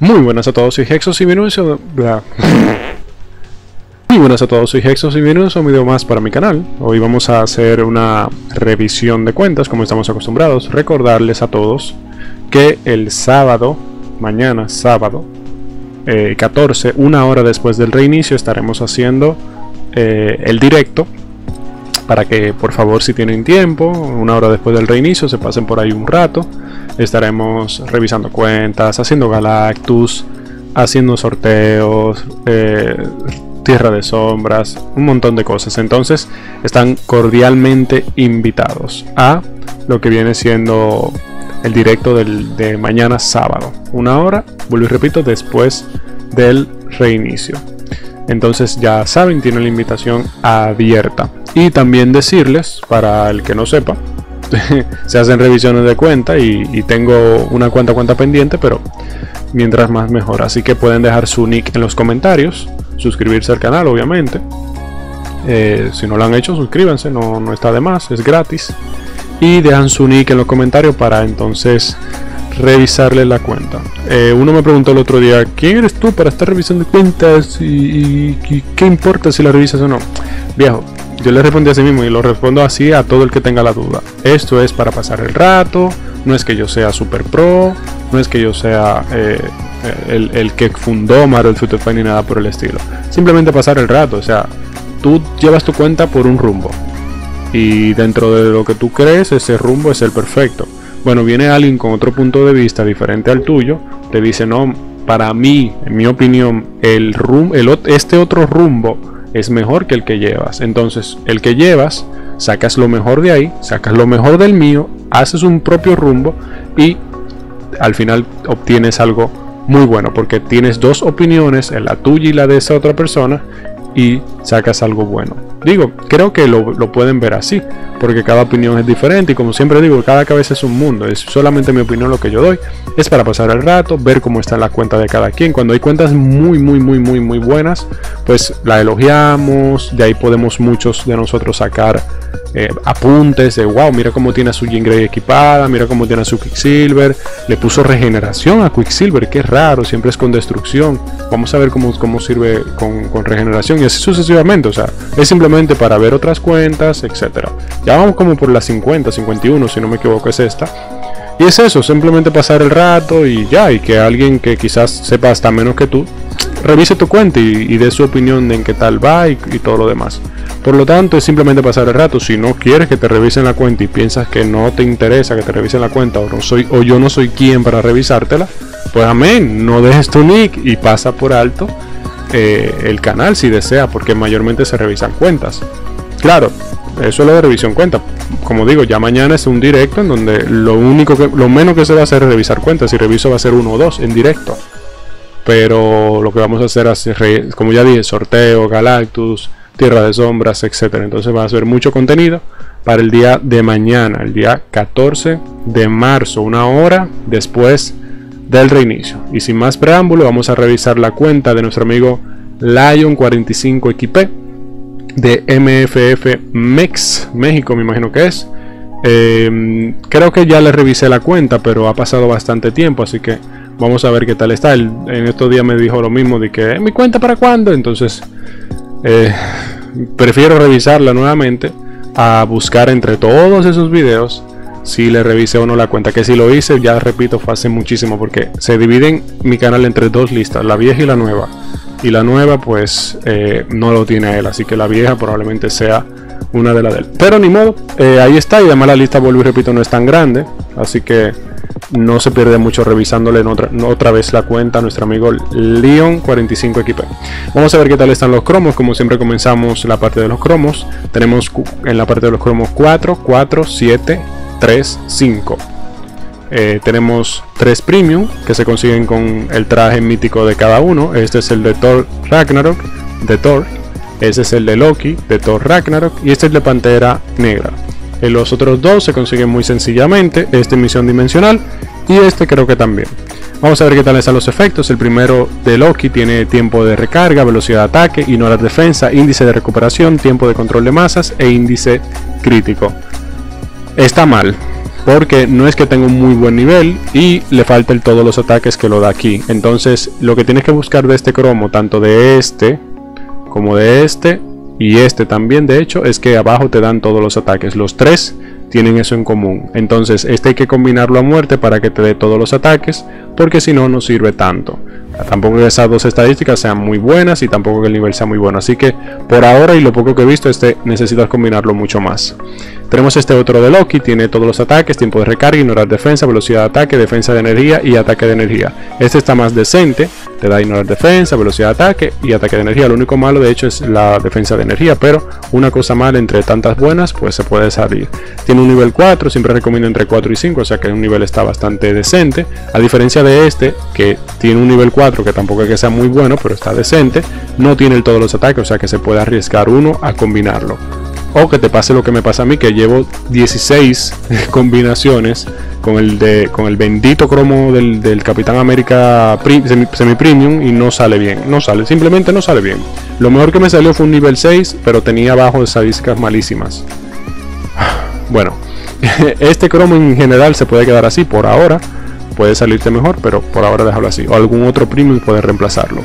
Muy buenas a todos, soy Hexos y bienvenidos a... Muy buenas a todos, soy Hexos y bienvenidos a un video más para mi canal. Hoy vamos a hacer una revisión de cuentas como estamos acostumbrados. Recordarles a todos que el sábado, mañana sábado, 14, eh, una hora después del reinicio, estaremos haciendo eh, el directo para que por favor si tienen tiempo, una hora después del reinicio, se pasen por ahí un rato. Estaremos revisando cuentas, haciendo Galactus, haciendo sorteos, eh, Tierra de Sombras, un montón de cosas. Entonces están cordialmente invitados a lo que viene siendo el directo de mañana sábado. Una hora, vuelvo y repito, después del reinicio. Entonces ya saben, tienen la invitación abierta. Y también decirles, para el que no sepa, se hacen revisiones de cuenta y, tengo una cuenta cuenta pendiente, pero mientras más mejor. Así que pueden dejar su nick en los comentarios, suscribirse al canal, obviamente. Eh, si no lo han hecho, suscríbanse, no, no está de más, es gratis. Y dejan su nick en los comentarios para entonces revisarle la cuenta. Eh, uno me preguntó el otro día, ¿quién eres tú para estar revisando cuentas? ¿Y, qué importa si la revisas o no? Viejo, yo le respondí a sí mismo y lo respondo así a todo el que tenga la duda. Esto es para pasar el rato, no es que yo sea super pro, no es que yo sea eh, el, el, que fundó Marvel Future Fight ni nada por el estilo. Simplemente pasar el rato, o sea, tú llevas tu cuenta por un rumbo. Y dentro de lo que tú crees, ese rumbo es el perfecto. Bueno, viene alguien con otro punto de vista diferente al tuyo, te dice, no, para mí, en mi opinión, el, rum el este otro rumbo es mejor que el que llevas. Entonces, el que llevas, sacas lo mejor de ahí, sacas lo mejor del mío, haces un propio rumbo y al final obtienes algo muy bueno porque tienes dos opiniones, la tuya y la de esa otra persona, y sacas algo bueno. Digo, creo que lo, pueden ver así, porque cada opinión es diferente y como siempre digo, cada cabeza es un mundo, es solamente mi opinión lo que yo doy, es para pasar el rato, ver cómo está la cuenta de cada quien. Cuando hay cuentas muy, muy, muy, muy, muy buenas, pues la elogiamos, de ahí podemos muchos de nosotros sacar eh, apuntes de wow, mira cómo tiene su Jean equipada, mira cómo tiene a su Quicksilver, le puso regeneración a Quicksilver, que raro, siempre es con destrucción. Vamos a ver cómo, cómo sirve con, con regeneración y así sucesivamente. O sea, es simplemente para ver otras cuentas, etcétera. Ya vamos como por las 50, 51, si no me equivoco, es esta. Y es eso, simplemente pasar el rato y ya, y que alguien que quizás sepa hasta menos que tú, revise tu cuenta y, dé su opinión de en qué tal va y, todo lo demás. Por lo tanto, es simplemente pasar el rato. Si no quieres que te revisen la cuenta y piensas que no te interesa que te revisen la cuenta o, no soy, o yo no soy quien para revisártela, pues amén, no dejes tu nick y pasa por alto eh, el canal si desea, porque mayormente se revisan cuentas. Claro, eso es lo de revisión cuenta. Como digo, ya mañana es un directo en donde lo único que, lo menos que se va a hacer es revisar cuentas. Y reviso va a ser uno o dos en directo. Pero lo que vamos a hacer es, como ya dije, sorteo, Galactus, Tierra de Sombras, etcétera. Entonces va a ser mucho contenido para el día de mañana, el día 14 de marzo, una hora después del reinicio. Y sin más preámbulo, vamos a revisar la cuenta de nuestro amigo Lion45XP de MFF Mex, México, me imagino que es. Em, creo que ya le revisé la cuenta, pero ha pasado bastante tiempo, así que vamos a ver qué tal está. en estos días me dijo lo mismo de que mi cuenta para cuándo, entonces eh, prefiero revisarla nuevamente a buscar entre todos esos videos si le revisé o no la cuenta. Que si lo hice, ya repito, fue hace muchísimo porque se dividen mi canal entre dos listas, la vieja y la nueva. Y la nueva, pues eh, no lo tiene él, así que la vieja probablemente sea una de las de él. Pero ni modo, eh, ahí está. Y además la lista, vuelvo y repito, no es tan grande, así que no se pierde mucho revisándole otra, otra, vez la cuenta a nuestro amigo Leon45XP. Vamos a ver qué tal están los cromos. Como siempre comenzamos la parte de los cromos. Tenemos en la parte de los cromos 4, 4, 7, 3, 5. tenemos 3 premium que se consiguen con el traje mítico de cada uno. Este es el de Thor Ragnarok, de Thor. Ese es el de Loki, de Thor Ragnarok. Y este es el de Pantera Negra. En los otros dos se consiguen muy sencillamente. Este misión dimensional y este creo que también. Vamos a ver qué tal están los efectos. El primero de Loki tiene tiempo de recarga, velocidad de ataque, la defensa, índice de recuperación, tiempo de control de masas e índice crítico está mal. porque no es que tenga un muy buen nivel y le falta el todos los ataques que lo da aquí. Entonces, lo que tienes que buscar de este cromo, tanto de este como de este y este también, de hecho, es que abajo te dan todos los ataques. Los tres tienen eso en común. Entonces, este hay que combinarlo a muerte para que te dé todos los ataques, porque si no, no sirve tanto. Tampoco que esas dos estadísticas sean muy buenas y tampoco que el nivel sea muy bueno. Así que por ahora y lo poco que he visto, este necesitas combinarlo mucho más. Tenemos este otro de Loki, tiene todos los ataques, tiempo de recarga, ignorar defensa, velocidad de ataque, defensa de energía y ataque de energía. Este está más decente, te da ignorar defensa, velocidad de ataque y ataque de energía. Lo único malo de hecho es la defensa de energía, pero una cosa mala entre tantas buenas pues se puede salir. Tiene un nivel 4, siempre recomiendo entre 4 y 5, o sea que un nivel está bastante decente. A diferencia de este, que tiene un nivel 4 que tampoco es que sea muy bueno, pero está decente, no tiene todos los ataques, o sea que se puede arriesgar uno a combinarlo o que te pase lo que me pasa a mí que llevo 16 combinaciones con el de con el bendito cromo del, Capitán América semi, premium y no sale bien no sale simplemente no sale bien. Lo mejor que me salió fue un nivel 6 pero tenía abajo estadísticas malísimas. Bueno este cromo en general se puede quedar así por ahora puede salirte mejor pero por ahora déjalo así o algún otro premium puede reemplazarlo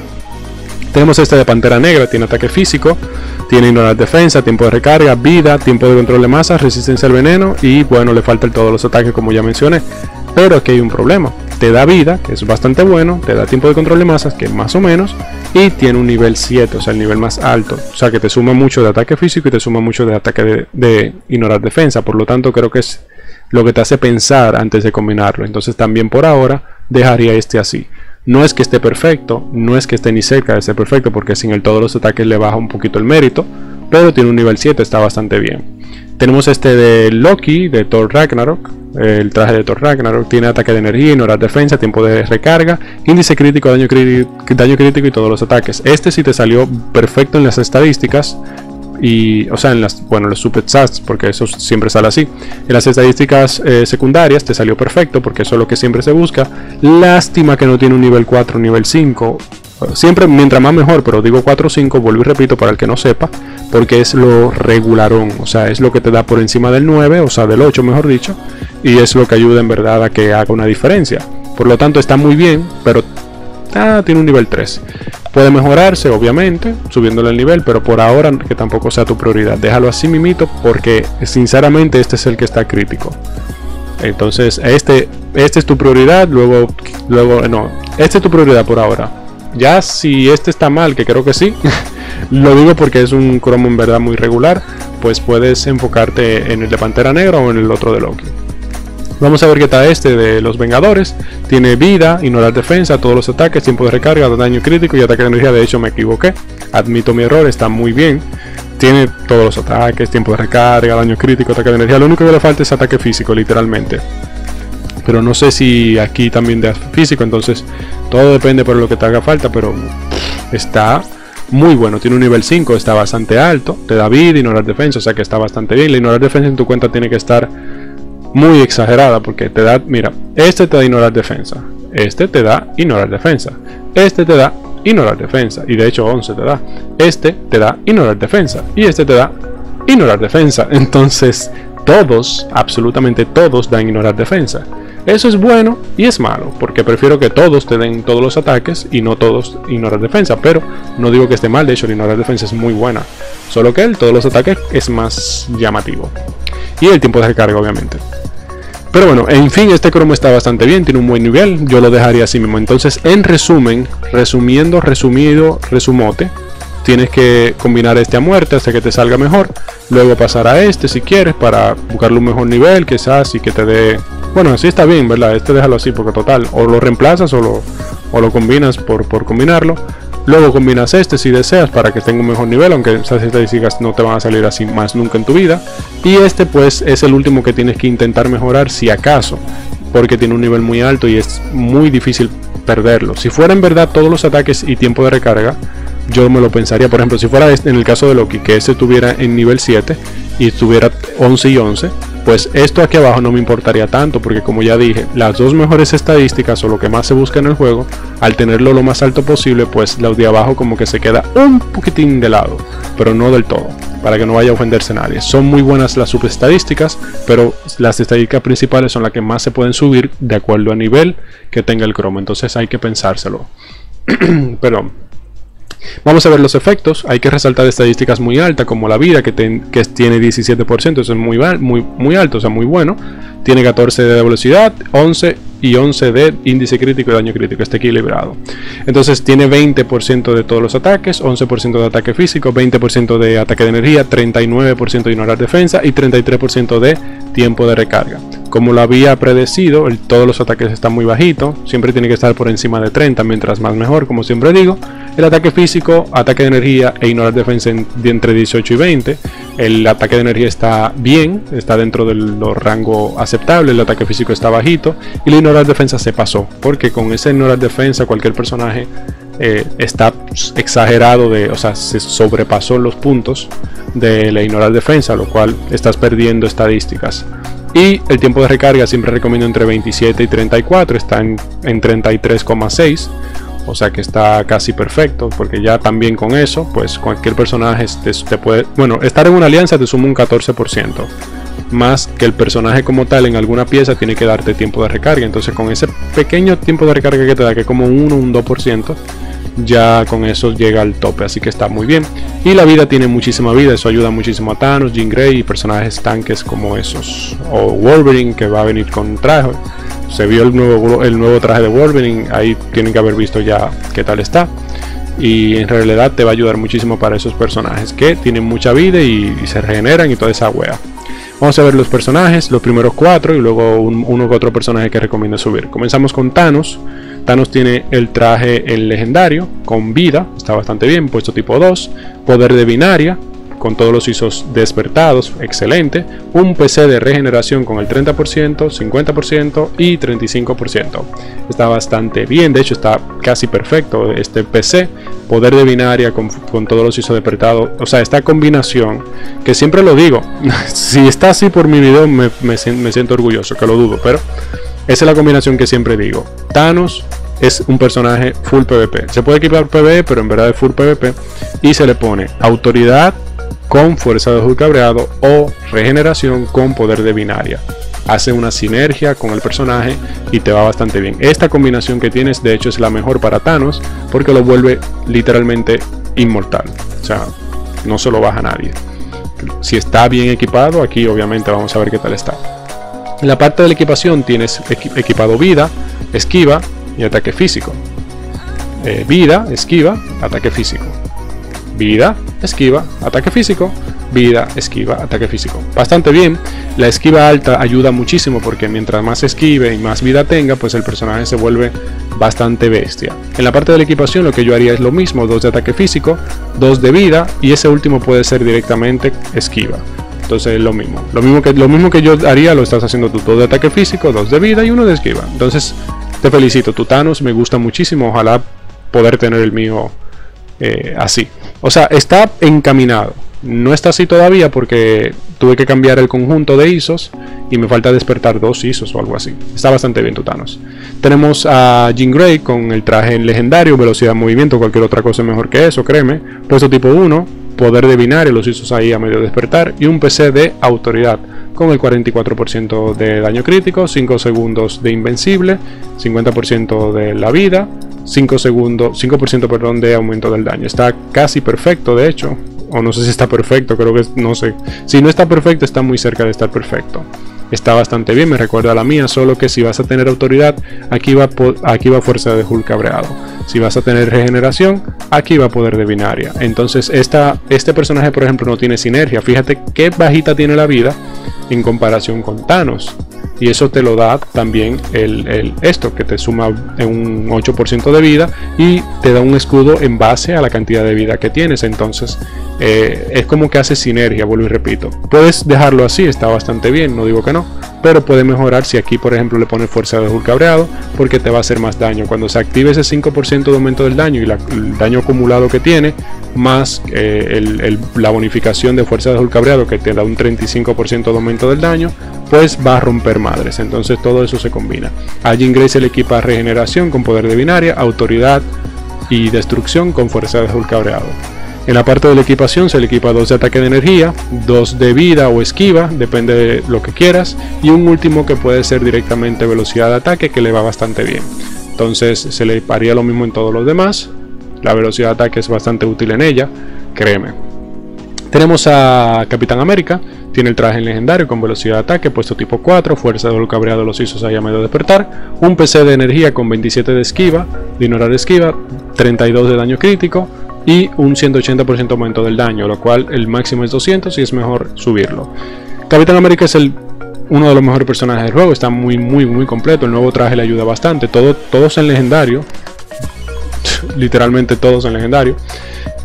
tenemos este de Pantera Negra, tiene ataque físico, tiene ignorar defensa, tiempo de recarga, vida, tiempo de control de masa, resistencia al veneno y bueno, le faltan todos los ataques como ya mencioné. Pero aquí hay un problema. Te da vida, que es bastante bueno, te da tiempo de control de masas, que más o menos, y tiene un nivel 7, o sea, el nivel más alto. O sea, que te suma mucho de ataque físico y te suma mucho de ataque de, de ignorar defensa. Por lo tanto, creo que es lo que te hace pensar antes de combinarlo. Entonces también por ahora dejaría este así. No es que esté perfecto, no es que esté ni cerca de ser perfecto, porque sin el todos los ataques le baja un poquito el mérito, pero tiene un nivel 7, está bastante bien. Tenemos este de Loki, de Thor Ragnarok, el traje de Thor Ragnarok, tiene ataque de energía, ignorar defensa, tiempo de recarga, índice crítico, daño, daño crítico y todos los ataques. Este sí te salió perfecto en las estadísticas, y, o sea, en las, bueno, los stats porque eso siempre sale así. En las estadísticas eh, secundarias te salió perfecto, porque eso es lo que siempre se busca. Lástima que no tiene un nivel 4, nivel 5. Siempre, mientras más mejor, pero digo 4 o 5, vuelvo y repito para el que no sepa, porque es lo regularón, o sea, es lo que te da por encima del 9, o sea, del 8 mejor dicho, y es lo que ayuda en verdad a que haga una diferencia. Por lo tanto, está muy bien, pero ah, tiene un nivel 3. Puede mejorarse, obviamente, subiéndole el nivel, pero por ahora que tampoco sea tu prioridad. Déjalo así mimito porque sinceramente este es el que está crítico. Entonces, este, este es tu prioridad, luego, luego, no, este es tu prioridad por ahora. Ya si este está mal, que creo que sí, lo digo porque es un cromo en verdad muy regular, pues puedes enfocarte en el de Pantera Negra o en el otro de Loki. Vamos a ver qué tal este de los Vengadores. Tiene vida, ignorar defensa, todos los ataques, tiempo de recarga, daño crítico y ataque de energía. De hecho, me equivoqué. Admito mi error, está muy bien. Tiene todos los ataques, tiempo de recarga, daño crítico, ataque de energía. Lo único que le falta es ataque físico, literalmente. Pero no sé si aquí también de físico, entonces todo depende por lo que te haga falta, pero está muy bueno. Tiene un nivel 5, está bastante alto. Te da vida, ignorar defensa, o sea que está bastante bien. La ignorar defensa en tu cuenta tiene que estar muy exagerada porque te da, mira, este te da ignorar defensa, este te da ignorar defensa, este te da ignorar defensa y de hecho 11 te da, este te da ignorar defensa y este te da ignorar defensa. Entonces todos, absolutamente todos dan ignorar defensa. Eso es bueno y es malo, porque prefiero que todos te den todos los ataques y no todos ignorar defensa, pero no digo que esté mal, de hecho el ignorar defensa es muy buena, solo que el todos los ataques es más llamativo. Y el tiempo de recarga obviamente. Pero bueno, en fin, este cromo está bastante bien, tiene un buen nivel, yo lo dejaría así mismo. Entonces, en resumen, resumiendo, resumido, resumote, tienes que combinar este a muerte hasta que te salga mejor. Luego pasar a este si quieres para buscarle un mejor nivel, quizás y que te dé... Bueno, así está bien, ¿verdad? Este déjalo así porque total, o lo reemplazas o lo, o lo combinas por, por combinarlo. Luego combinas este si deseas para que tenga un mejor nivel, aunque esas estadísticas no te van a salir así más nunca en tu vida. Y este pues es el último que tienes que intentar mejorar si acaso, porque tiene un nivel muy alto y es muy difícil perderlo. Si fuera en verdad todos los ataques y tiempo de recarga, yo me lo pensaría. Por ejemplo, si fuera este, en el caso de Loki, que este tuviera en nivel 7 y tuviera 11 y 11, pues esto aquí abajo no me importaría tanto porque como ya dije, las dos mejores estadísticas o lo que más se busca en el juego, al tenerlo lo más alto posible, pues los de abajo como que se queda un poquitín de lado, pero no del todo, para que no vaya a ofenderse nadie. Son muy buenas las subestadísticas, pero las estadísticas principales son las que más se pueden subir de acuerdo al nivel que tenga el cromo, entonces hay que pensárselo. Perdón. Vamos a ver los efectos. Hay que resaltar estadísticas muy altas, como la vida, que, tiene 17%, eso es muy, muy, muy alto, o sea, muy bueno. Tiene 14 de velocidad, 11 y 11 de índice crítico y daño crítico, está equilibrado. Entonces tiene 20% de todos los ataques, 11% de ataque físico, 20% de ataque de energía, 39% de ignorar defensa y 33% de tiempo de recarga. Como lo había predecido, todos los ataques están muy bajitos, siempre tiene que estar por encima de 30, mientras más mejor, como siempre digo. El ataque físico, ataque de energía e ignorar defensa de entre 18 y 20. El ataque de energía está bien, está dentro del rango aceptable, el ataque físico está bajito y la ignorar defensa se pasó, porque con ese ignorar defensa cualquier personaje eh, está exagerado de, o sea, se sobrepasó los puntos de la ignorar defensa, lo cual estás perdiendo estadísticas. Y el tiempo de recarga siempre recomiendo entre 27 y 34, está en, en 33,6 o sea que está casi perfecto porque ya también con eso pues cualquier personaje te, puede bueno estar en una alianza te suma un 14% más que el personaje como tal en alguna pieza tiene que darte tiempo de recarga. Entonces con ese pequeño tiempo de recarga que te da que como un 1 un 2% ya con eso llega al tope así que está muy bien y la vida tiene muchísima vida eso ayuda muchísimo a Thanos, Jean Grey y personajes tanques como esos o Wolverine que va a venir con traje se vio el nuevo, el nuevo traje de Wolverine, ahí tienen que haber visto ya qué tal está. Y en realidad te va a ayudar muchísimo para esos personajes que tienen mucha vida y, se regeneran y toda esa wea. Vamos a ver los personajes, los primeros cuatro y luego uno u otro personaje que recomiendo subir. Comenzamos con Thanos. Thanos tiene el traje en legendario con vida, está bastante bien, puesto tipo 2, poder de binaria, con todos los ISOs despertados, excelente. Un PC de regeneración con el 30%, 50% y 35%. Está bastante bien, de hecho está casi perfecto este PC. Poder de binaria con, todos los ISOs despertados. O sea, esta combinación, que siempre lo digo, si está así por mi video me, me siento orgulloso, que lo dudo, pero esa es la combinación que siempre digo. Thanos es un personaje full PvP. Se puede equipar PvE, pero en verdad es full PvP. Y se le pone autoridad con fuerza de Hulk o regeneración con poder de binaria. Hace una sinergia con el personaje y te va bastante bien. Esta combinación que tienes de hecho es la mejor para Thanos porque lo vuelve literalmente inmortal. O sea, no se lo baja nadie. Si está bien equipado, aquí obviamente vamos a ver qué tal está. En la parte de la equipación tienes equipado vida, esquiva y ataque físico. Eh, vida, esquiva, ataque físico vida, esquiva, ataque físico, vida, esquiva, ataque físico. Bastante bien. La esquiva alta ayuda muchísimo porque mientras más esquive y más vida tenga, pues el personaje se vuelve bastante bestia. En la parte de la equipación lo que yo haría es lo mismo, dos de ataque físico, dos de vida y ese último puede ser directamente esquiva. Entonces es lo mismo. Lo mismo que, lo mismo que yo haría lo estás haciendo tú. Dos de ataque físico, dos de vida y uno de esquiva. Entonces te felicito, Tutanos, me gusta muchísimo. Ojalá poder tener el mío eh, así. O sea, está encaminado. No está así todavía porque tuve que cambiar el conjunto de ISOs y me falta despertar dos ISOs o algo así. Está bastante bien Tutanos. Tenemos a Jean Grey con el traje legendario, velocidad de movimiento, cualquier otra cosa mejor que eso, créeme. Puesto tipo 1, poder de binario, los ISOs ahí a medio despertar y un PC de autoridad con el 44% de daño crítico, 5 segundos de invencible, 50% de la vida, 5 segundos, 5% perdón, de aumento del daño. Está casi perfecto, de hecho. O no sé si está perfecto, creo que no sé. Si no está perfecto, está muy cerca de estar perfecto. Está bastante bien, me recuerda a la mía, solo que si vas a tener autoridad, aquí va, aquí va fuerza de Hulk cabreado. Si vas a tener regeneración, aquí va poder de binaria. Entonces, esta, este personaje, por ejemplo, no tiene sinergia. Fíjate qué bajita tiene la vida en comparación con Thanos. Y eso te lo da también el, esto que te suma un 8% de vida y te da un escudo en base a la cantidad de vida que tienes. Entonces eh, es como que hace sinergia vuelvo y repito. Puedes dejarlo así está bastante bien no digo que no pero puede mejorar si aquí por ejemplo le pones fuerza de Hulk cabreado porque te va a hacer más daño. Cuando se active ese 5% de aumento del daño y el daño acumulado que tiene más eh, la bonificación de fuerza de Hulk cabreado que te da un 35% de aumento del daño pues va a romper madres entonces todo eso se combina a Jean Grey se le equipa regeneración con poder de binaria autoridad y destrucción con fuerza de Hulk cabreado en la parte de la equipación se le equipa 2 de ataque de energía, 2 de vida o esquiva, depende de lo que quieras, y un último que puede ser directamente velocidad de ataque que le va bastante bien. Entonces se le haría lo mismo en todos los demás. La velocidad de ataque es bastante útil en ella, créeme. Tenemos a Capitán América, tiene el traje legendario con velocidad de ataque, puesto tipo 4, fuerza de lo cabreado los hizo a medio despertar, un PC de energía con 27 de esquiva, de ignorar esquiva, 32 de daño crítico, y un 180% aumento del daño, lo cual el máximo es 200 y es mejor subirlo. Capitán América es el, uno de los mejores personajes del juego, está muy muy muy completo, el nuevo traje le ayuda bastante, todo, todos en legendario, literalmente todos en legendario.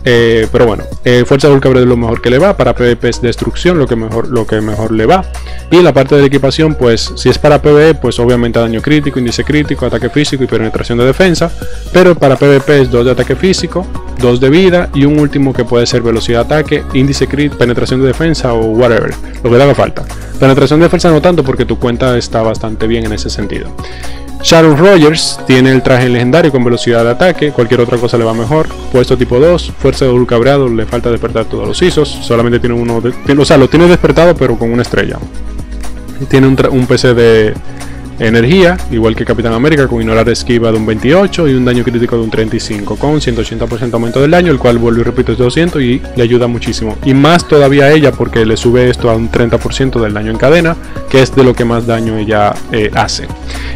Eh, pero bueno, eh, Fuerza del Cabrero es lo mejor que le va. Para PvP es destrucción, lo que mejor, lo que mejor le va. Y la parte de la equipación, pues si es para PvE, pues obviamente daño crítico, índice crítico, ataque físico y penetración de defensa. Pero para PvP es 2 de ataque físico, 2 de vida y un último que puede ser velocidad de ataque, índice crítico, penetración de defensa o whatever, lo que le haga falta. Penetración de defensa no tanto porque tu cuenta está bastante bien en ese sentido. Sharon Rogers tiene el traje legendario con velocidad de ataque, cualquier otra cosa le va mejor. Puesto tipo 2, fuerza de cabreado, le falta despertar todos los ISOs, solamente tiene uno, de, o sea, lo tiene despertado pero con una estrella. Tiene un, un PC de energía, igual que Capitán América, con ignorar esquiva de un 28 y un daño crítico de un 35, con 180% aumento del daño, el cual vuelvo y repito es 200 y le ayuda muchísimo. Y más todavía a ella porque le sube esto a un 30% del daño en cadena, que es de lo que más daño ella eh, hace.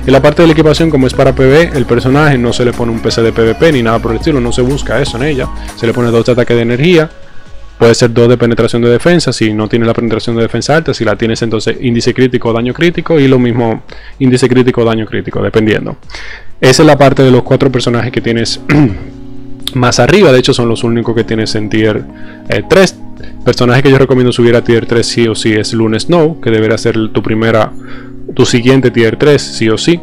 En la parte de la equipación, como es para PV, el personaje no se le pone un PC de PvP ni nada por el estilo, no se busca eso en ella. Se le pone dos de ataque de energía, Puede ser 2 de penetración de defensa si no tiene la penetración de defensa alta. Si la tienes, entonces índice crítico o daño crítico. Y lo mismo índice crítico o daño crítico, dependiendo. Esa es la parte de los cuatro personajes que tienes más arriba. De hecho, son los únicos que tienes en tier 3. Eh, personaje que yo recomiendo subir a tier 3 sí o sí es Lune Snow, que deberá ser tu primera, tu siguiente tier 3 sí o sí.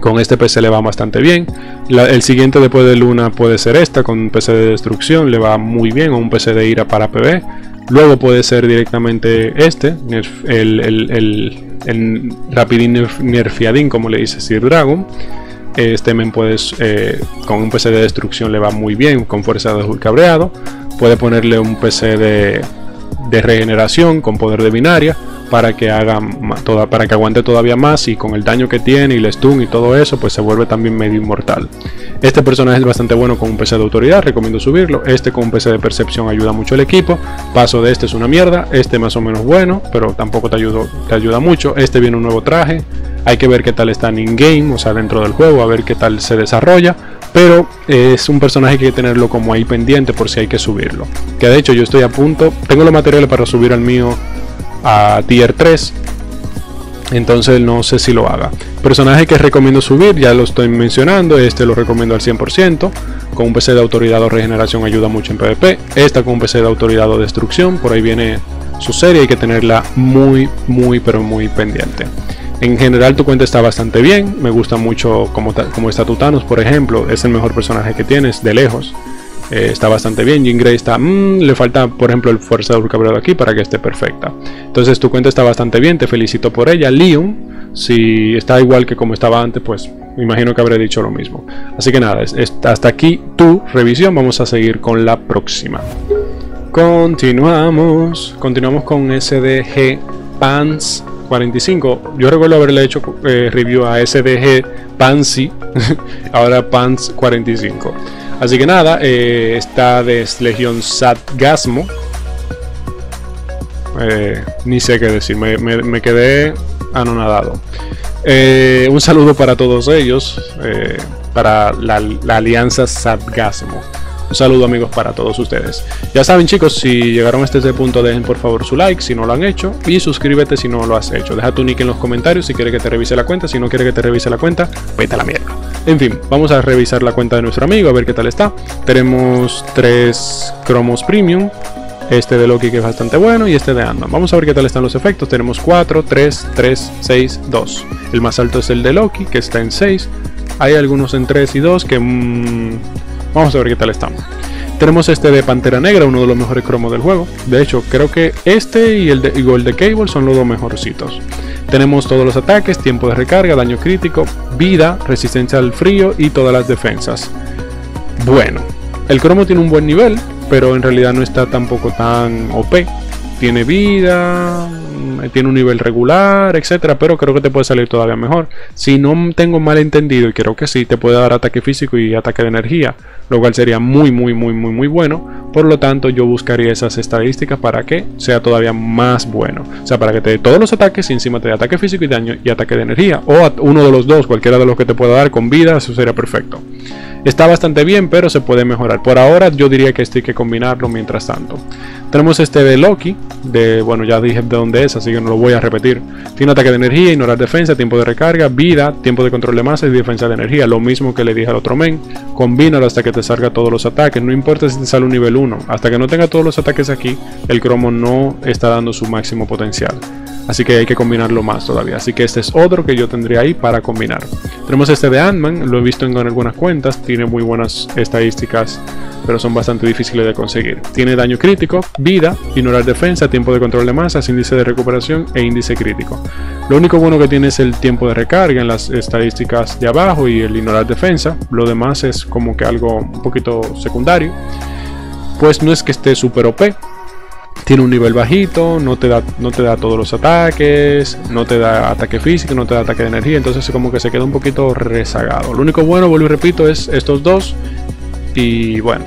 Con este PC le va bastante bien. el siguiente después de Luna puede ser esta, con un PC de destrucción, le va muy bien, o un PC de ira para PB. Luego puede ser directamente este, el, el, el, Rapidín Nerfiadín, como le dice Sir Dragon. Este men puedes, eh, con un PC de destrucción le va muy bien, con fuerza de Hulk cabreado. Puede ponerle un PC de, de regeneración con poder de binaria para que haga toda, para que aguante todavía más y con el daño que tiene y el stun y todo eso pues se vuelve también medio inmortal. Este personaje es bastante bueno con un PC de autoridad recomiendo subirlo. Este con un PC de percepción ayuda mucho el equipo. Paso de este es una mierda este más o menos bueno pero tampoco te te ayuda mucho. Este viene un nuevo traje hay que ver qué tal está en in-game o sea dentro del juego a ver qué tal se desarrolla pero es un personaje que hay que tenerlo como ahí pendiente por si hay que subirlo. Que de hecho yo estoy a punto tengo los materiales para subir al mío tier 3 entonces no sé si lo haga. Personaje que recomiendo subir ya lo estoy mencionando este lo recomiendo al 100% con un PC de autoridad o regeneración ayuda mucho en PvP. Esta con un PC de autoridad o destrucción por ahí viene su serie hay que tenerla muy muy pero muy pendiente. En general tu cuenta está bastante bien me gusta mucho como, como está Tutanos por ejemplo es el mejor personaje que tienes de lejos eh, está bastante bien. Jean Grey está, mm, le falta por ejemplo el fuerza de cabreado aquí para que esté perfecta. Entonces tu cuenta está bastante bien, te felicito por ella. Leon, si está igual que como estaba antes, pues me imagino que habré dicho lo mismo. Así que nada, hasta aquí tu revisión. Vamos a seguir con la próxima. Continuamos, continuamos con SDG Pants 45. Yo recuerdo haberle hecho eh, review a SDG Pansy, ahora Pants 45. Así que nada, eh, esta de Legión Satgasmo. Eh, ni sé qué decir, me, quedé anonadado. Eh, un saludo para todos ellos, para la, alianza Satgasmo. Un saludo amigos para todos ustedes. Ya saben chicos, si llegaron hasta este punto dejen por favor su like si no lo han hecho y suscríbete si no lo has hecho. Deja tu nick en los comentarios si quieres que te revise la cuenta, si no quieres que te revise la cuenta, vete a la mierda. En fin, vamos a revisar la cuenta de nuestro amigo a ver qué tal está. Tenemos tres cromos premium, este de Loki que es bastante bueno y este de ant Vamos a ver qué tal están los efectos. Tenemos 4, 3, 3, 6, 2. El más alto es el de Loki que está en 6. Hay algunos en 3 y 2 que... Mmm, vamos a ver qué tal están. Tenemos este de Pantera Negra, uno de los mejores cromos del juego. De hecho, creo que este y el de, y el de Cable son los dos mejorcitos. Tenemos todos los ataques, tiempo de recarga, daño crítico, vida, resistencia al frío y todas las defensas. Bueno, el cromo tiene un buen nivel, pero en realidad no está tampoco tan OP. Tiene vida, tiene un nivel regular, etcétera, pero creo que te puede salir todavía mejor. Si no tengo mal entendido, y creo que sí, te puede dar ataque físico y ataque de energía, lo cual sería muy, muy, muy, muy, muy bueno. Por lo tanto, yo buscaría esas estadísticas para que sea todavía más bueno. O sea, para que te dé todos los ataques y encima te dé ataque físico y daño y ataque de energía. O uno de los dos, cualquiera de los que te pueda dar con vida, eso sería perfecto. Está bastante bien, pero se puede mejorar. Por ahora yo diría que esto hay que combinarlo mientras tanto. Tenemos este de Loki, de bueno ya dije de dónde es, así que no lo voy a repetir. Tiene ataque de energía, ignorar defensa, tiempo de recarga, vida, tiempo de control de masa y defensa de energía. Lo mismo que le dije al otro men. Combínalo hasta que te salga todos los ataques. No importa si te sale un nivel 1. Hasta que no tenga todos los ataques aquí, el cromo no está dando su máximo potencial. Así que hay que combinarlo más todavía. Así que este es otro que yo tendría ahí para combinar. Tenemos este de Ant-Man, lo he visto en algunas cuentas, tiene muy buenas estadísticas, pero son bastante difíciles de conseguir. Tiene daño crítico, vida, ignorar defensa, tiempo de control de masas, índice de recuperación e índice crítico. Lo único bueno que tiene es el tiempo de recarga en las estadísticas de abajo y el ignorar defensa. Lo demás es como que algo un poquito secundario. Pues no es que esté super OP, tiene un nivel bajito, no te da, no te da todos los ataques, no te da ataque físico, no te da ataque de energía, entonces como que se queda un poquito rezagado. Lo único bueno, vuelvo y repito, es estos dos. Y bueno,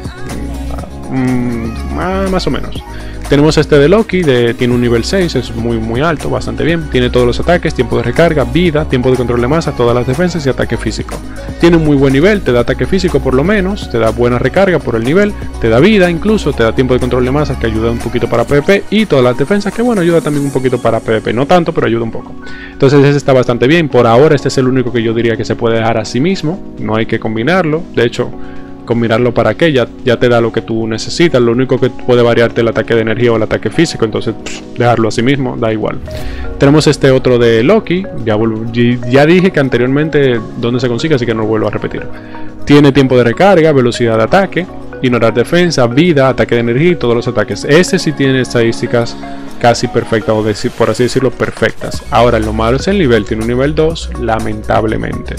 mm, más o menos. Tenemos este de Loki, tiene un nivel 6, es muy muy alto, bastante bien. Tiene todos los ataques, tiempo de recarga, vida, tiempo de control de masa, todas las defensas y ataque físico. Tiene un muy buen nivel, te da ataque físico por lo menos, te da buena recarga por el nivel, te da vida incluso, te da tiempo de control de masa que ayuda un poquito para PvP y todas las defensas que bueno, ayuda también un poquito para PvP, no tanto, pero ayuda un poco. Entonces ese está bastante bien, por ahora este es el único que yo diría que se puede dejar a sí mismo, no hay que combinarlo, de hecho combinarlo para que ya, ya te da lo que tú necesitas. Lo único que puede variarte el ataque de energía o el ataque físico, entonces dejarlo así mismo, da igual. Tenemos este otro de Loki, ya, ya dije que anteriormente dónde se consigue, así que no lo vuelvo a repetir. Tiene tiempo de recarga, velocidad de ataque, ignorar defensa, vida, ataque de energía y todos los ataques. Este sí tiene estadísticas casi perfectas, o por así decirlo, perfectas. Ahora, lo malo es el nivel, tiene un nivel 2, lamentablemente.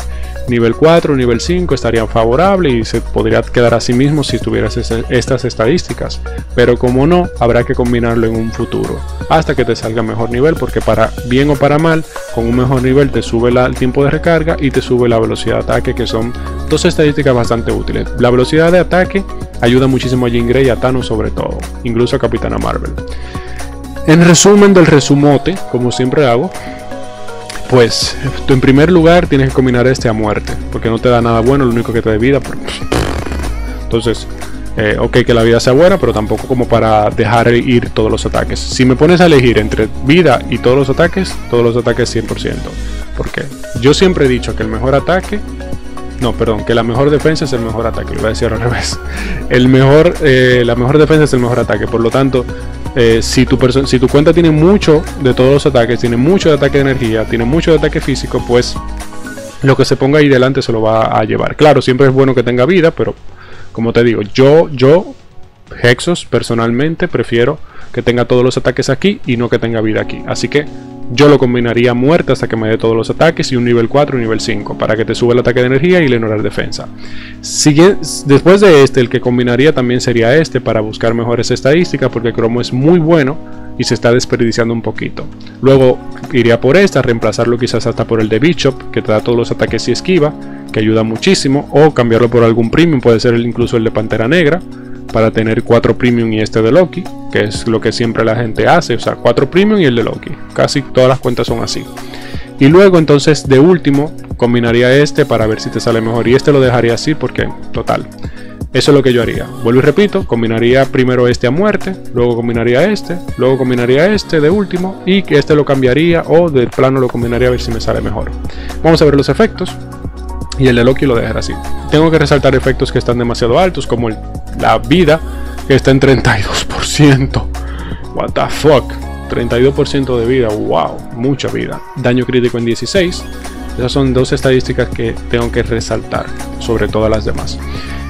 Nivel 4, nivel 5 estarían favorables y se podría quedar así mismo si tuvieras estas estadísticas. Pero como no, habrá que combinarlo en un futuro, hasta que te salga mejor nivel, porque para bien o para mal, con un mejor nivel te sube el tiempo de recarga y te sube la velocidad de ataque, que son dos estadísticas bastante útiles. La velocidad de ataque ayuda muchísimo a Jean Grey y a Thanos sobre todo, incluso a Capitana Marvel. En resumen del resumote, como siempre hago, pues en primer lugar tienes que combinar este a muerte, porque no te da nada bueno, lo único que te da vida. Entonces, eh, ok que la vida sea buena, pero tampoco como para dejar ir todos los ataques. Si me pones a elegir entre vida y todos los ataques, todos los ataques 100%. Porque yo siempre he dicho que el mejor ataque no, perdón, que la mejor defensa es el mejor ataque. Lo voy a decir al revés. El mejor, eh, la mejor defensa es el mejor ataque. Por lo tanto, eh, si, tu si tu cuenta tiene mucho de todos los ataques, tiene mucho de ataque de energía, tiene mucho de ataque físico, pues lo que se ponga ahí delante se lo va a llevar. Claro, siempre es bueno que tenga vida, pero como te digo, yo, yo, Hexos, personalmente prefiero que tenga todos los ataques aquí y no que tenga vida aquí. Así que yo lo combinaría muerte hasta que me dé todos los ataques y un nivel 4 y un nivel 5 para que te suba el ataque de energía y el ignorar defensa. Después de este, el que combinaría también sería este para buscar mejores estadísticas porque cromo es muy bueno y se está desperdiciando un poquito. Luego iría por esta, reemplazarlo quizás hasta por el de Bishop que te da todos los ataques y esquiva, que ayuda muchísimo, o cambiarlo por algún premium, puede ser incluso el de Pantera Negra para tener 4 premium y este de Loki, que es lo que siempre la gente hace, o sea, 4 premium y el de Loki. Casi todas las cuentas son así. Y luego entonces de último combinaría este para ver si te sale mejor y este lo dejaría así porque total. Eso es lo que yo haría. Vuelvo y repito, combinaría primero este a muerte, luego combinaría este, luego combinaría este de último y que este lo cambiaría o de plano lo combinaría a ver si me sale mejor. Vamos a ver los efectos y el de Loki lo dejaré así. Tengo que resaltar efectos que están demasiado altos como la vida está en 32%. What the fuck? 32% de vida, wow, mucha vida. Daño crítico en 16. Esas son dos estadísticas que tengo que resaltar sobre todas las demás.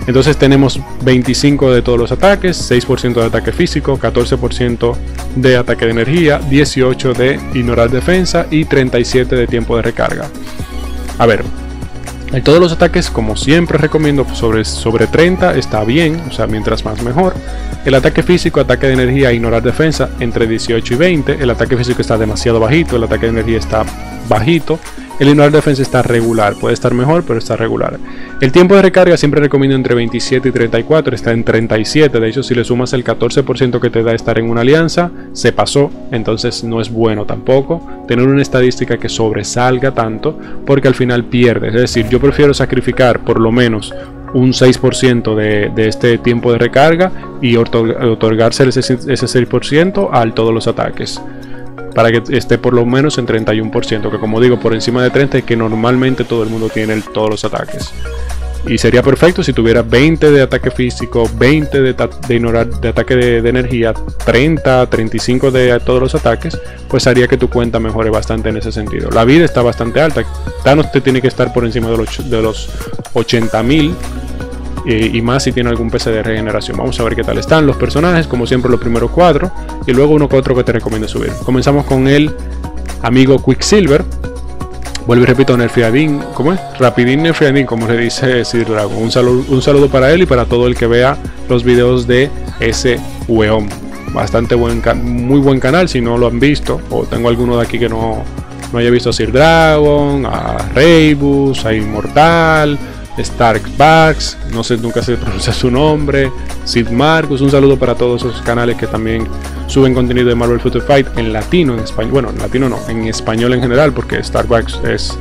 Entonces tenemos 25 de todos los ataques, 6% de ataque físico, 14% de ataque de energía, 18 de ignorar defensa y 37 de tiempo de recarga. A ver, en todos los ataques, como siempre recomiendo, sobre, sobre 30 está bien, o sea, mientras más mejor. El ataque físico, ataque de energía, ignorar defensa, entre 18 y 20. El ataque físico está demasiado bajito, el ataque de energía está bajito. El ignorar defensa está regular, puede estar mejor, pero está regular. El tiempo de recarga siempre recomiendo entre 27 y 34, está en 37. De hecho, si le sumas el 14% que te da estar en una alianza, se pasó, entonces no es bueno tampoco tener una estadística que sobresalga tanto, porque al final pierdes. Es decir, yo prefiero sacrificar por lo menos un 6% de, de, este tiempo de recarga y otorgarse ese, ese 6% a todos los ataques para que esté por lo menos en 31%, que como digo, por encima de 30 es que normalmente todo el mundo tiene todos los ataques. Y sería perfecto si tuviera 20 de ataque físico, 20 de, de ignorar de ataque de, energía, 30, 35 de todos los ataques, pues haría que tu cuenta mejore bastante en ese sentido. La vida está bastante alta. Thanos te tiene que estar por encima de los, de los 80.000 y más si tiene algún PC de regeneración. Vamos a ver qué tal están los personajes, como siempre los primeros cuatro y luego uno que otro que te recomiendo subir. Comenzamos con el amigo Quicksilver. Vuelvo y repito, Nerfiadín, ¿cómo es? Rapidín Nerfiadín, como le dice Sir Dragon. Un saludo, un saludo para él y para todo el que vea los videos de ese weón. Bastante buen, muy buen canal, si no lo han visto, o tengo alguno de aquí que no, no haya visto a Sir Dragon, a Reibus, a Inmortal, Stark Bugs, no sé nunca se pronuncia su nombre, Sid Marcus, un saludo para todos esos canales que también suben contenido de Marvel Future Fight en latino, en español, bueno, en latino no, en español en general, porque Starbucks es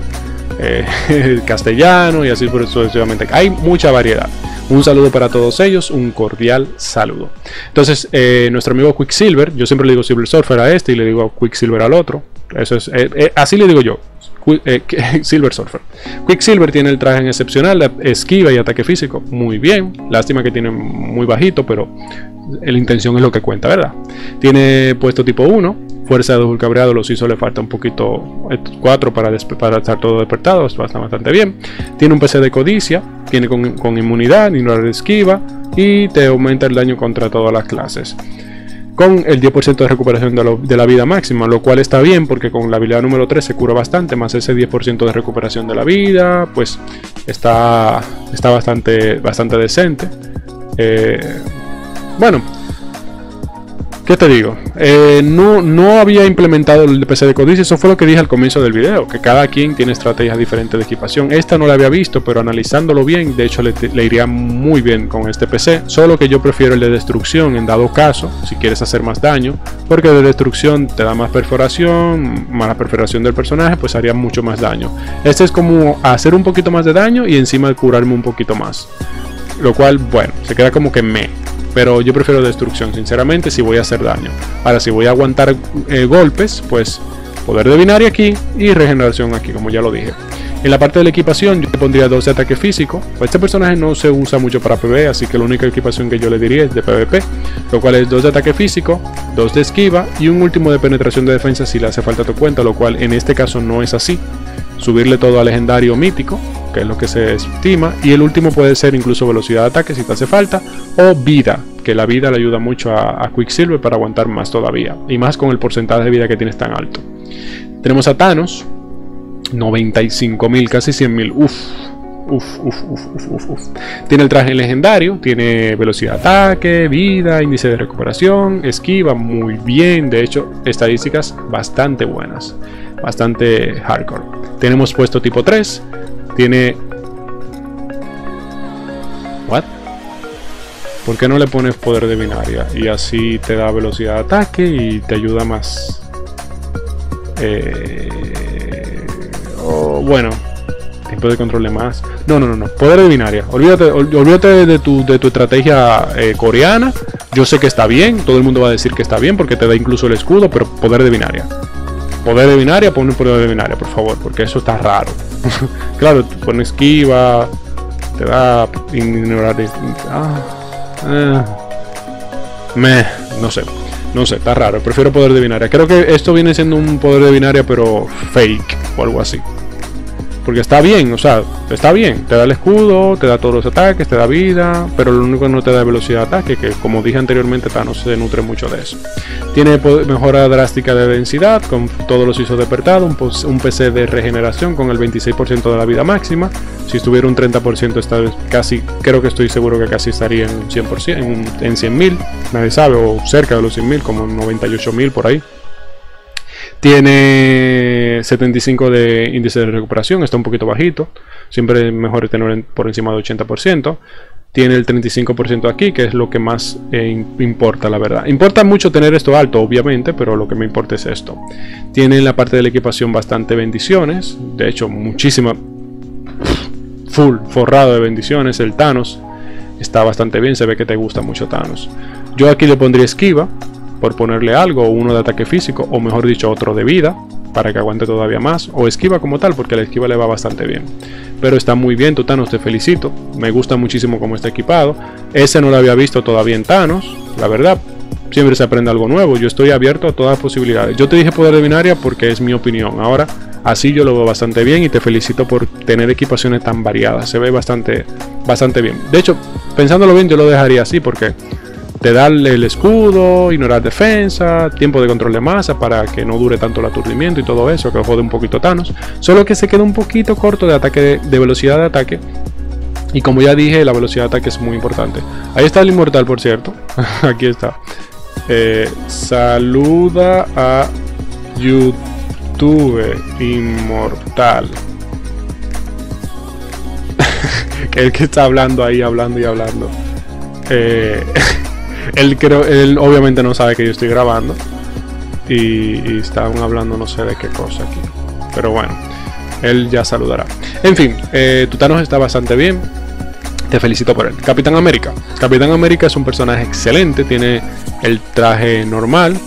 eh, castellano y así por sucesivamente. Hay mucha variedad. Un saludo para todos ellos, un cordial saludo. Entonces, eh, nuestro amigo Quicksilver, yo siempre le digo Silver Surfer a este y le digo Quicksilver al otro. Eso es, eh, así le digo yo, eh, Silver Surfer. Quicksilver tiene el traje en excepcional, esquiva y ataque físico, muy bien. Lástima que tiene muy bajito, pero la intención es lo que cuenta, ¿verdad? Tiene puesto tipo 1, fuerza de cabreado, los hizo le falta un poquito 4 para, para estar todo despertado, está bastante bien. Tiene un PC de codicia, tiene con, con inmunidad, ignorar esquiva y te aumenta el daño contra todas las clases con el 10% de recuperación de, la vida máxima, lo cual está bien porque con la habilidad número 3 se cura bastante, más ese 10% de recuperación de la vida, pues está, está bastante, bastante decente. Eh, bueno, ¿Qué te digo? Eh, no, no había implementado el PC de codicia, eso fue lo que dije al comienzo del video, que cada quien tiene estrategias diferentes de equipación. Esta no la había visto, pero analizándolo bien, de hecho le, iría muy bien con este PC, solo que yo prefiero el de destrucción en dado caso, si quieres hacer más daño, porque de destrucción te da más perforación, más perforación del personaje, pues haría mucho más daño. Este es como hacer un poquito más de daño y encima curarme un poquito más. Lo cual, bueno, se queda como que me pero yo prefiero destrucción, sinceramente, si voy a hacer daño. Ahora, si voy a aguantar eh, golpes, pues poder de binario aquí y regeneración aquí, como ya lo dije. En la parte de la equipación, yo le pondría 2 de ataque físico. Este personaje no se usa mucho para PvE, así que la única equipación que yo le diría es de PvP, lo cual es 2 de ataque físico, 2 de esquiva y un último de penetración de defensa si le hace falta tu cuenta, lo cual en este caso no es así. Subirle todo a legendario mítico, que es lo que se estima, y el último puede ser incluso velocidad de ataque si te hace falta, o vida, que la vida le ayuda mucho a, Quicksilver para aguantar más todavía, y más con el porcentaje de vida que tienes tan alto. Tenemos a Thanos, 95.000, casi 100.000, uff, Uf, uf, uf, uf, uf, Tiene el traje legendario, tiene velocidad de ataque, vida, índice de recuperación, esquiva muy bien, de hecho, estadísticas bastante buenas, bastante hardcore. Tenemos puesto tipo 3, tiene... ¿What? ¿Por qué no le pones poder de binaria? Y así te da velocidad de ataque y te ayuda más. Eh... bueno, Tiempo de control de más. No, no, no, no. Poder de binaria. Olvídate, olvídate de tu, de tu estrategia eh, coreana. Yo sé que está bien. Todo el mundo va a decir que está bien porque te da incluso el escudo, pero poder de binaria. Poder de binaria, pon un poder de binaria, por favor, porque eso está raro. claro, tú pones esquiva, te da ignorar. Ah, eh, me, no sé. No sé, está raro. Prefiero poder de binaria. Creo que esto viene siendo un poder de binaria, pero fake o algo así. Porque está bien, o sea, está bien. Te da el escudo, te da todos los ataques, te da vida, pero lo único que no te da velocidad de ataque, que como dije anteriormente, Thanos se nutre mucho de eso. Tiene mejora drástica de densidad, con todos los ISO despertados, un, PC de regeneración con el 26% de la vida máxima. Si estuviera un 30% esta casi, creo que estoy seguro que casi estaría en 100%, en, en 100.000, nadie sabe, o cerca de los 100.000, como 98.000 por ahí. Tiene 75 de índice de recuperación, está un poquito bajito. Siempre es mejor tener por encima del 80%. Tiene el 35% aquí, que es lo que más eh, importa, la verdad. Importa mucho tener esto alto, obviamente, pero lo que me importa es esto. Tiene en la parte de la equipación bastante bendiciones. De hecho, muchísima. Full, forrado de bendiciones. El Thanos está bastante bien. Se ve que te gusta mucho Thanos. Yo aquí le pondría esquiva por ponerle algo, uno de ataque físico, o mejor dicho, otro de vida, para que aguante todavía más, o esquiva como tal, porque la esquiva le va bastante bien. Pero está muy bien, tu Thanos, te felicito, me gusta muchísimo cómo está equipado. Ese no lo había visto todavía en Thanos, la verdad, siempre se aprende algo nuevo, yo estoy abierto a todas las posibilidades. Yo te dije poder de binaria porque es mi opinión, ahora así yo lo veo bastante bien y te felicito por tener equipaciones tan variadas, se ve bastante, bastante bien. De hecho, pensándolo bien, yo lo dejaría así porque de darle el escudo, ignorar defensa, tiempo de control de masa para que no dure tanto el aturdimiento y todo eso, que jode un poquito Thanos. Solo que se queda un poquito corto de ataque de, velocidad de ataque. Y como ya dije, la velocidad de ataque es muy importante. Ahí está el inmortal, por cierto. Aquí está. Eh, saluda a YouTube Inmortal. que el que está hablando ahí, hablando y hablando. Eh, él, creo, él obviamente no sabe que yo estoy grabando. Y, estaban hablando no sé de qué cosa aquí. Pero bueno, él ya saludará. En fin, eh, Tutanos está bastante bien. Te felicito por él. Capitán América. Capitán América es un personaje excelente. Tiene el traje normal.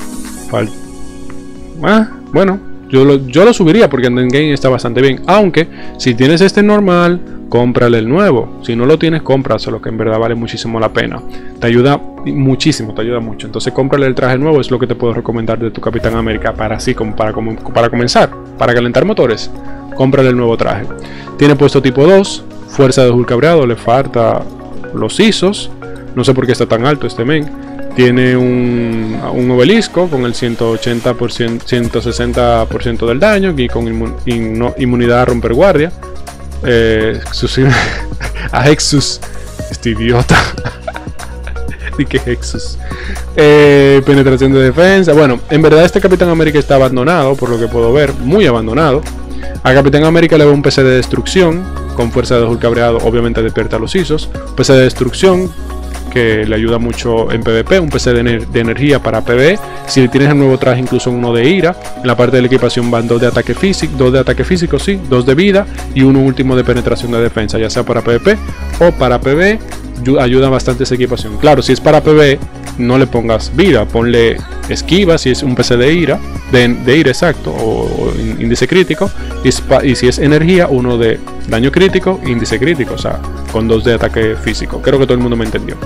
Ah, bueno, yo lo, yo lo subiría porque en Endgame está bastante bien. Aunque si tienes este normal, cómprale el nuevo. Si no lo tienes, cómpraselo, que en verdad vale muchísimo la pena. Te ayuda muchísimo, te ayuda mucho. Entonces, cómprale el traje nuevo, es lo que te puedo recomendar de tu Capitán América para así, como para, para comenzar, para calentar motores. Cómprale el nuevo traje. Tiene puesto tipo 2, fuerza de Hulk cabreado, le falta los ISOs. No sé por qué está tan alto este men. Tiene un, un obelisco con el 180%, 160% del daño y con inmunidad a romper guardia eh, a Hexus. Este idiota. y que Hexus. Eh, penetración de defensa. Bueno, en verdad este Capitán América está abandonado, por lo que puedo ver, muy abandonado. A Capitán América le va un PC de destrucción, con fuerza de Hulk cabreado, obviamente despierta los ISOs. PC de destrucción, que le ayuda mucho en PvP, un PC de, energía para PvE. Si tienes el nuevo traje, incluso uno de ira. En la parte de la equipación van dos de ataque físico, dos de ataque físico, sí, dos de vida y uno último de penetración de defensa, ya sea para PvP o para PvE. Ayuda bastante esa equipación. Claro, si es para PvE, no le pongas vida, ponle esquiva si es un PC de ira, de, ira exacto, o, índice crítico, y, y, si es energía, uno de daño crítico, índice crítico, o sea, con dos de ataque físico. Creo que todo el mundo me entendió.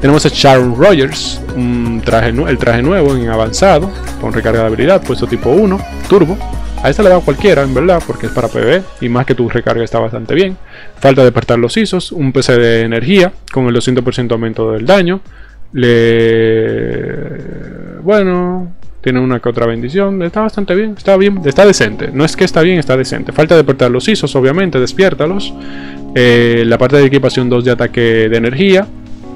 Tenemos a Sharon Rogers, un traje, el traje nuevo en avanzado, con recarga de habilidad, puesto tipo 1, turbo. A esta le da cualquiera, en verdad, porque es para PvE y más que tu recarga está bastante bien. Falta despertar los ISOs, un PC de energía con el 200% aumento del daño, le... Bueno, tiene una que otra bendición. Está bastante bien, está bien, está decente. No es que está bien, está decente. Falta despertar los ISOs, obviamente, despiértalos. Eh, la parte de equipación 2 de ataque de energía.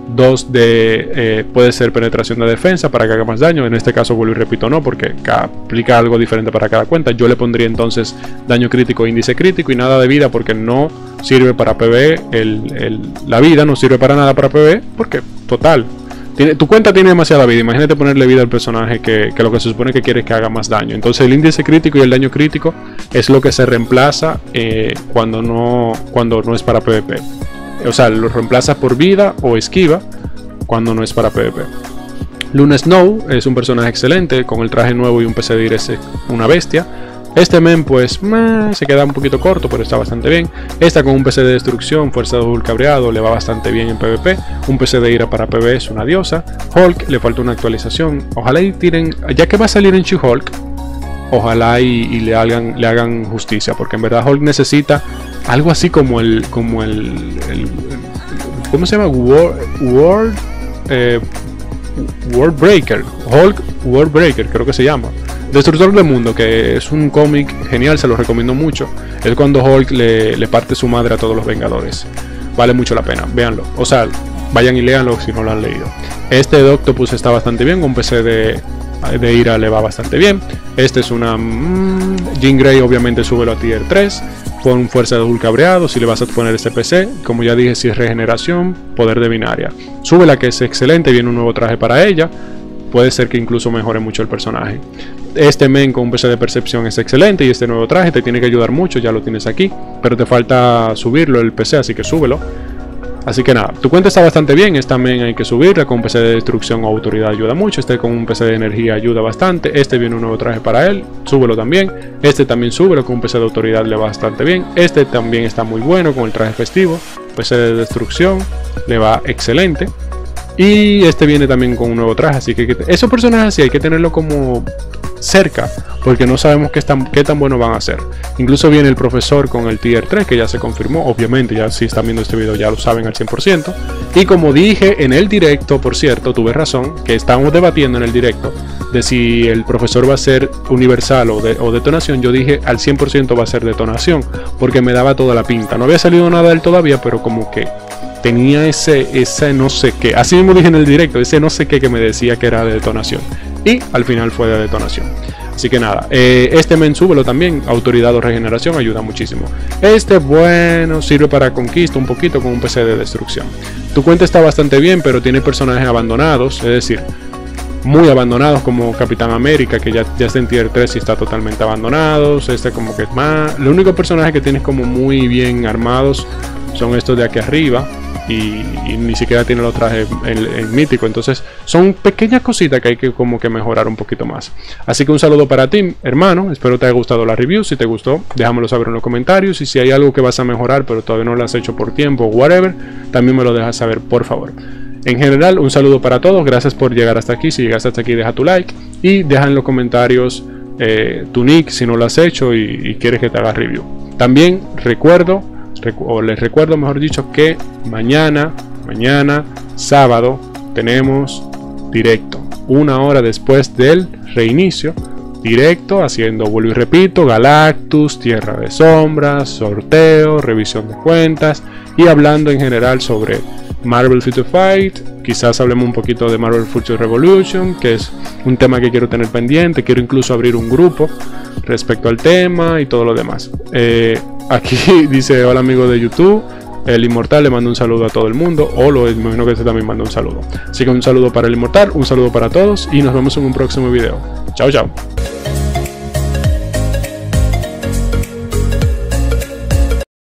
2 de eh, puede ser penetración de defensa para que haga más daño. En este caso, vuelvo y repito, no, porque aplica algo diferente para cada cuenta. Yo le pondría entonces daño crítico, índice crítico y nada de vida porque no sirve para PvE. la vida no sirve para nada para PvE porque, total, Tiene, tu cuenta tiene demasiada vida. Imagínate ponerle vida al personaje que, lo que se supone que quieres que haga más daño. Entonces el índice crítico y el daño crítico es lo que se reemplaza eh, cuando, no, cuando no es para PvP. O sea, lo reemplazas por vida o esquiva cuando no es para PvP. Luna Snow es un personaje excelente, con el traje nuevo y un PC ir es una bestia. Este men pues se queda un poquito corto, pero está bastante bien. Esta con un PC de destrucción, fuerza de Hulk cabreado, le va bastante bien en PvP. Un PC de ira para PvE es una diosa. Hulk le falta una actualización. Ojalá y tiren, ya que va a salir en She-Hulk, ojalá y, le, hagan, le hagan justicia, porque en verdad Hulk necesita algo así como el, como el, ¿cómo se llama? World, eh, World Breaker, Hulk World Breaker, creo que se llama Destructor del Mundo, que es un cómic genial, se lo recomiendo mucho. Es cuando Hulk le, parte su madre a todos los Vengadores. Vale mucho la pena, véanlo. O sea, vayan y leanlo si no lo han leído. Este de Octopus está bastante bien, con PC de, de ira le va bastante bien. Este es una... Mmm, Jean Grey obviamente súbelo a tier 3. Pon fuerza de Hulk cabreado si le vas a poner este PC. Como ya dije, si es regeneración, poder de binaria. Súbela que es excelente, viene un nuevo traje para ella puede ser que incluso mejore mucho el personaje. Este men con un PC de percepción es excelente y este nuevo traje te tiene que ayudar mucho, ya lo tienes aquí, pero te falta subirlo el PC, así que súbelo. Así que nada, tu cuenta está bastante bien, esta men hay que subirla, con PC de destrucción o autoridad ayuda mucho, este con un PC de energía ayuda bastante, este viene un nuevo traje para él, súbelo también, este también súbelo, con un PC de autoridad le va bastante bien, este también está muy bueno con el traje festivo, PC de destrucción le va excelente, y este viene también con un nuevo traje, así que, esos personajes sí hay que tenerlo como cerca, porque no sabemos qué tan, qué tan bueno van a ser. Incluso viene el profesor con el tier 3, que ya se confirmó, obviamente, ya si están viendo este video ya lo saben al 100%. Y como dije en el directo, por cierto, tuve razón, que estábamos debatiendo en el directo de si el profesor va a ser universal o, de, o detonación, yo dije al 100% va a ser detonación, porque me daba toda la pinta. No había salido nada de él todavía, pero como que tenía ese, ese no sé qué. Así mismo dije en el directo, ese no sé qué que me decía que era de detonación. Y al final fue de detonación. Así que nada, eh, este men súbelo también, autoridad o regeneración, ayuda muchísimo. Este, bueno, sirve para conquista un poquito con un PC de destrucción. Tu cuenta está bastante bien, pero tiene personajes abandonados, es decir, muy abandonados como Capitán América, que ya, ya está en tier 3 y está totalmente abandonado. Este como que es más... Lo único personaje que tienes como muy bien armados son estos de aquí arriba y, ni siquiera tiene los trajes en, mítico. Entonces son pequeñas cositas que hay que como que mejorar un poquito más. Así que un saludo para ti, hermano. Espero te haya gustado la review. Si te gustó, déjamelo saber en los comentarios. Y si hay algo que vas a mejorar, pero todavía no lo has hecho por tiempo whatever, también me lo dejas saber, por favor. En general, un saludo para todos. Gracias por llegar hasta aquí. Si llegaste hasta aquí, deja tu like y deja en los comentarios eh, tu nick si no lo has hecho y quieres que te haga review. También recuerdo o les recuerdo mejor dicho que mañana, mañana, sábado, tenemos directo, una hora después del reinicio, directo, haciendo, vuelvo y repito, Galactus, Tierra de Sombras, sorteo, revisión de cuentas y hablando en general sobre Marvel Future Fight, quizás hablemos un poquito de Marvel Future Revolution, que es un tema que quiero tener pendiente, quiero incluso abrir un grupo respecto al tema y todo lo demás. Eh, aquí dice, hola amigo de YouTube, el Inmortal le mando un saludo a todo el mundo, o lo imagino que se también manda un saludo. Así que un saludo para el Inmortal, un saludo para todos y nos vemos en un próximo video. Chao, chao.